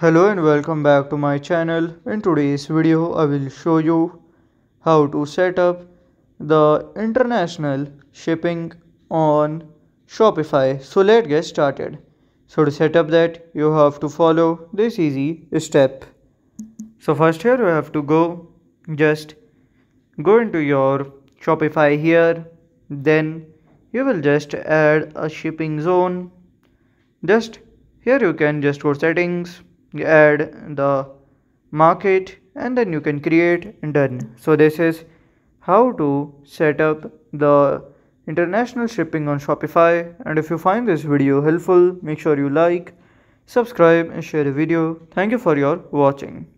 Hello and welcome back to my channel. In today's video I will show you how to set up the international shipping on Shopify. So let's get started. So to set up that you have to follow this easy step. So first here you have to go just go into your Shopify here then you will just add a shipping zone just here you can just go settings add the market and then you can create and done. So this is how to set up the international shipping on shopify. And if you find this video helpful make sure you like subscribe and share the video. Thank you for your watching